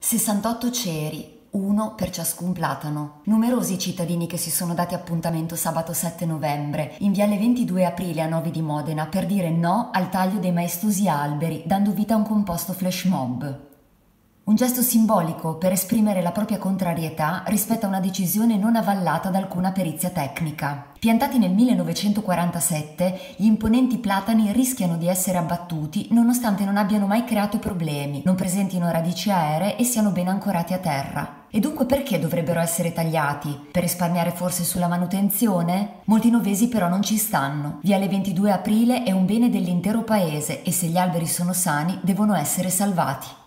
68 ceri, uno per ciascun platano. Numerosi cittadini che si sono dati appuntamento sabato 7 novembre, in viale 22 aprile a Novi di Modena, per dire no al taglio dei maestosi alberi, dando vita a un composto flash mob. Un gesto simbolico per esprimere la propria contrarietà rispetto a una decisione non avvallata da alcuna perizia tecnica. Piantati nel 1947, gli imponenti platani rischiano di essere abbattuti nonostante non abbiano mai creato problemi, non presentino radici aeree e siano ben ancorati a terra. E dunque perché dovrebbero essere tagliati? Per risparmiare forse sulla manutenzione? Molti novesi però non ci stanno. Viale 22 aprile è un bene dell'intero paese e se gli alberi sono sani devono essere salvati.